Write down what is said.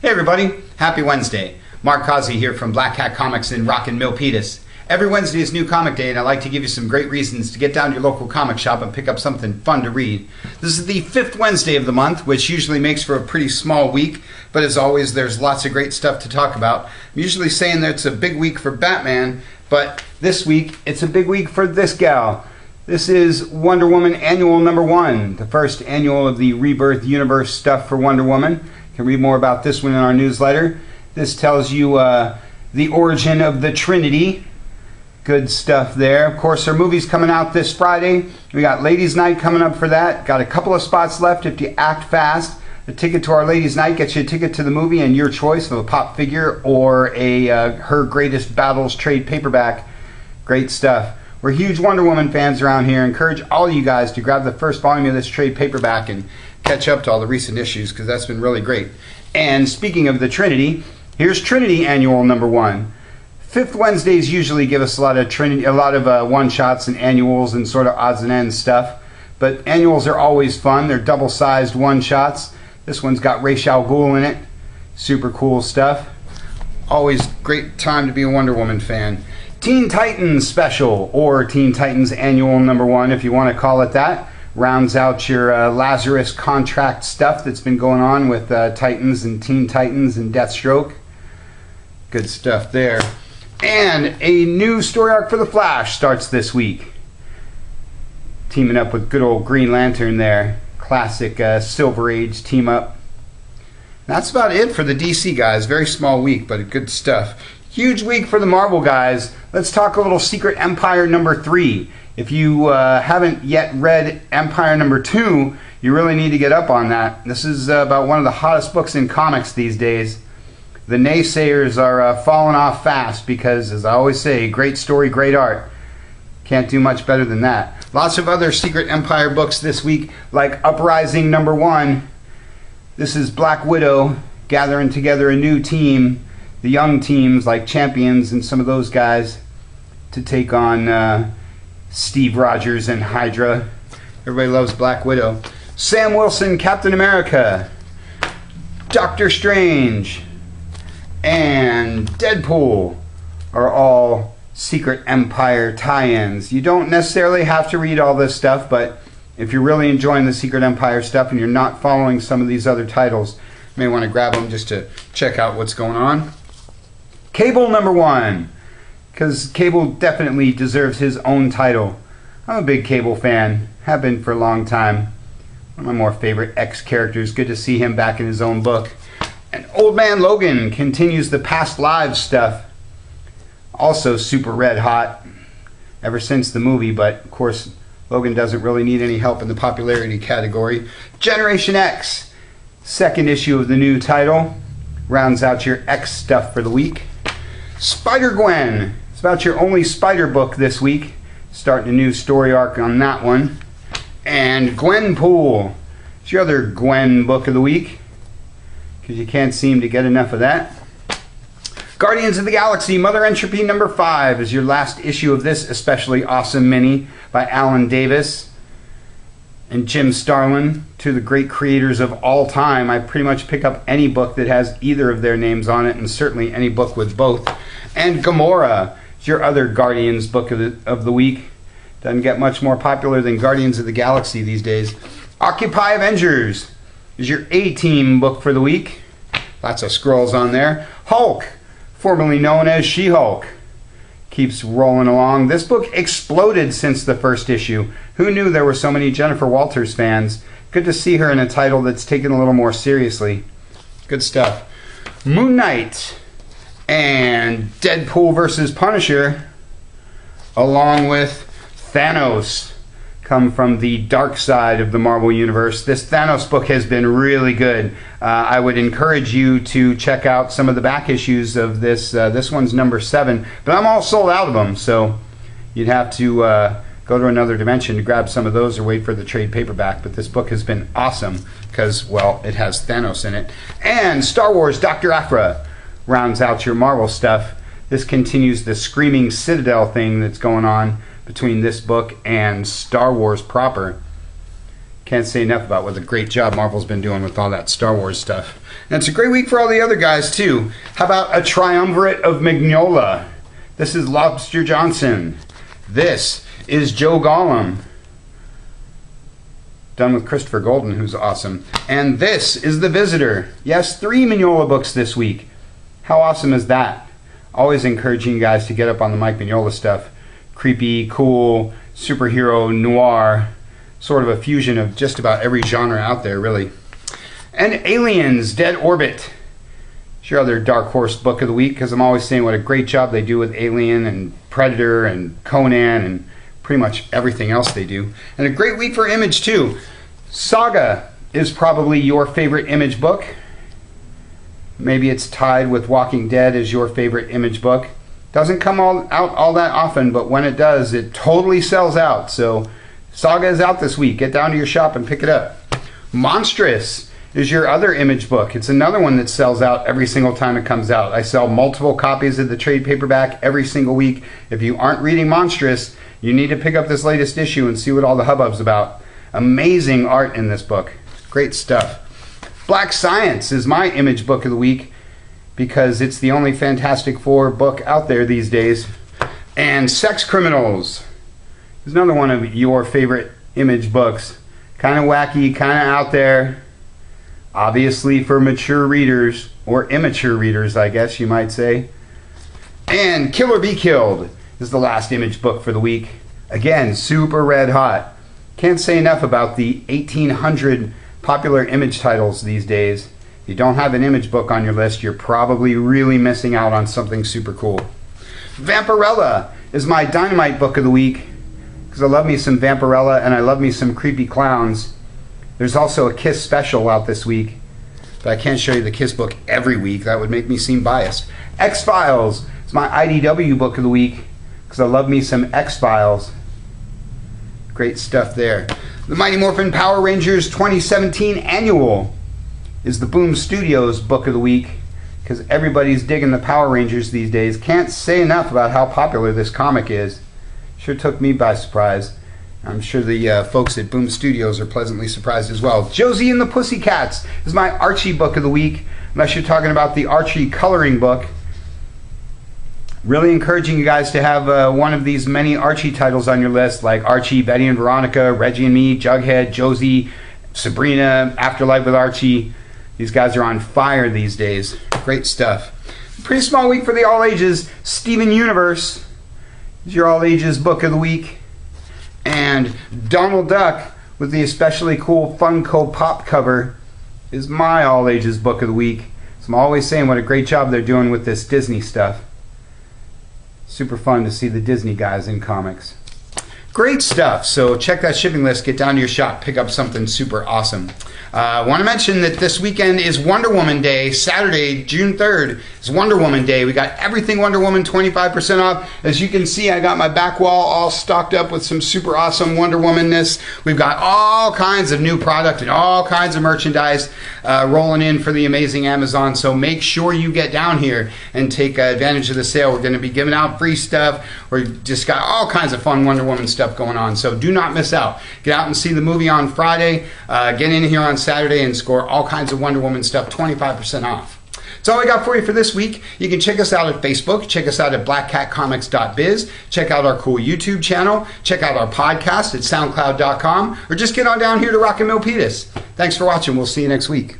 Hey everybody, happy Wednesday. Mark Causey here from Black Cat Comics in Rockin' Milpitas. Every Wednesday is New Comic Day, and I like to give you some great reasons to get down to your local comic shop and pick up something fun to read. This is the fifth Wednesday of the month, which usually makes for a pretty small week, but as always, there's lots of great stuff to talk about. I'm usually saying that it's a big week for Batman, but this week it's a big week for this gal. This is Wonder Woman Annual Number One, the first annual of the Rebirth Universe stuff for Wonder Woman. Can read more about this one in our newsletter. This tells you uh, the origin of the Trinity. Good stuff there. Of course, our movie's coming out this Friday. We got Ladies' Night coming up for that. Got a couple of spots left if you act fast. The ticket to our Ladies' Night gets you a ticket to the movie and your choice of a pop figure or a uh, Her Greatest Battles trade paperback. Great stuff. We're huge Wonder Woman fans around here. Encourage all you guys to grab the first volume of this trade paperback and catch up to all the recent issues because that's been really great. And speaking of the Trinity, here's Trinity Annual Number One. Fifth Wednesdays usually give us a lot of Trinity, a lot of uh, one shots and annuals and sort of odds and ends stuff. But annuals are always fun. They're double sized one shots. This one's got Ra's al in it. Super cool stuff. Always great time to be a Wonder Woman fan. Teen Titans Special, or Teen Titans Annual Number One, if you want to call it that, rounds out your uh, Lazarus contract stuff that's been going on with uh, Titans and Teen Titans and Deathstroke. Good stuff there. And a new story arc for The Flash starts this week. Teaming up with good old Green Lantern there. Classic uh, Silver Age team up. That's about it for the DC guys. Very small week, but good stuff. Huge week for the Marvel guys. Let's talk a little Secret Empire number three. If you uh, haven't yet read Empire number two, you really need to get up on that. This is uh, about one of the hottest books in comics these days. The naysayers are uh, falling off fast because, as I always say, great story, great art. Can't do much better than that. Lots of other Secret Empire books this week, like Uprising number one. This is Black Widow gathering together a new team, the young teams like Champions and some of those guys, to take on uh, Steve Rogers and Hydra. Everybody loves Black Widow. Sam Wilson, Captain America. Doctor Strange and Deadpool are all Secret Empire tie ins. You don't necessarily have to read all this stuff, but if you're really enjoying the Secret Empire stuff and you're not following some of these other titles, you may want to grab them just to check out what's going on. Cable number one, because Cable definitely deserves his own title. I'm a big Cable fan, have been for a long time. One of my more favorite X characters. Good to see him back in his own book. And Old Man Logan continues the past lives stuff. Also super red hot ever since the movie, but of course, Logan doesn't really need any help in the popularity category. Generation X, second issue of the new title, rounds out your X stuff for the week. Spider Gwen, it's about your only Spider book this week. Starting a new story arc on that one. And Gwenpool, it's your other Gwen book of the week because you can't seem to get enough of that. Guardians of the Galaxy Mother Entropy number 5 is your last issue of this especially awesome mini by Alan Davis and Jim Starlin, two of the great creators of all time. I pretty much pick up any book that has either of their names on it, and certainly any book with both. And Gamora is your other Guardians book of the, of the week. Doesn't get much more popular than Guardians of the Galaxy these days. Occupy Avengers is your A Team book for the week. Lots of scrolls on there. Hulk, formerly known as She Hulk, keeps rolling along. This book exploded since the first issue. Who knew there were so many Jennifer Walters fans? Good to see her in a title that's taken a little more seriously. Good stuff. Moon Knight and Deadpool versus Punisher, along with Thanos come from the dark side of the Marvel Universe. This Thanos book has been really good. Uh, I would encourage you to check out some of the back issues of this. Uh, this one's number seven, but I'm all sold out of them, so you'd have to uh, go to another dimension to grab some of those or wait for the trade paperback. But this book has been awesome because, well, it has Thanos in it. And Star Wars Dr. Aphra rounds out your Marvel stuff. This continues the Screaming Citadel thing that's going on between this book and Star Wars proper. Can't say enough about what a great job Marvel's been doing with all that Star Wars stuff. And it's a great week for all the other guys, too. How about a triumvirate of Mignola? This is Lobster Johnson. This is Joe Golem. Done with Christopher Golden, who's awesome. And this is The Visitor. Yes, three Mignola books this week. How awesome is that? Always encouraging you guys to get up on the Mike Mignola stuff. Creepy, cool, superhero, noir, sort of a fusion of just about every genre out there, really. And Aliens, Dead Orbit. It's your other Dark Horse book of the week because I'm always saying what a great job they do with Alien and Predator and Conan and pretty much everything else they do. And a great week for Image, too. Saga is probably your favorite Image book. Maybe it's tied with Walking Dead as your favorite Image book. Doesn't come all, out all that often, but when it does, it totally sells out. So Saga is out this week. Get down to your shop and pick it up. Monstrous is your other image book. It's another one that sells out every single time it comes out. I sell multiple copies of the trade paperback every single week. If you aren't reading Monstrous, you need to pick up this latest issue and see what all the hubbub's about. Amazing art in this book. Great stuff. Black Science is my image book of the week because it's the only Fantastic Four book out there these days. And Sex Criminals is another one of your favorite image books. Kind of wacky, kind of out there. Obviously for mature readers, or immature readers, I guess you might say. And Kill or Be Killed is the last image book for the week. Again, super red hot. Can't say enough about the 1800 popular image titles these days. If you don't have an image book on your list, you're probably really missing out on something super cool. Vampirella is my dynamite book of the week because I love me some Vampirella and I love me some creepy clowns. There's also a Kiss special out this week, but I can't show you the Kiss book every week. That would make me seem biased. X Files is my IDW book of the week because I love me some X Files. Great stuff there. The Mighty Morphin Power Rangers 2017 Annual is the Boom Studios book of the week because everybody's digging the Power Rangers these days. Can't say enough about how popular this comic is. Sure took me by surprise. I'm sure the uh, folks at Boom Studios are pleasantly surprised as well. Josie and the Pussycats is my Archie book of the week, unless you're talking about the Archie coloring book. Really encouraging you guys to have uh, one of these many Archie titles on your list, like Archie, Betty and Veronica, Reggie and Me, Jughead, Josie, Sabrina, Afterlife with Archie. These guys are on fire these days. Great stuff. Pretty small week for the all ages. Steven Universe is your all ages book of the week. And Donald Duck with the especially cool Funko Pop cover is my all ages book of the week. So I'm always saying what a great job they're doing with this Disney stuff. Super fun to see the Disney guys in comics. Great stuff. So check that shipping list, get down to your shop, pick up something super awesome. I uh, want to mention that this weekend is Wonder Woman Day. Saturday, June 3rd is Wonder Woman Day. We got everything Wonder Woman 25% off. As you can see, I got my back wall all stocked up with some super awesome Wonder Womanness. We've got all kinds of new product and all kinds of merchandise uh, rolling in for the amazing Amazon. So make sure you get down here and take advantage of the sale. We're going to be giving out free stuff. We've just got all kinds of fun Wonder Woman stuff going on. So do not miss out. Get out and see the movie on Friday. Uh, get in here on Saturday and score all kinds of Wonder Woman stuff 25% off. That's all we got for you for this week. You can check us out at Facebook, check us out at blackcatcomics.biz, check out our cool YouTube channel, check out our podcast at soundcloud.com, or just get on down here to Rock and Milpitas. Thanks for watching. We'll see you next week.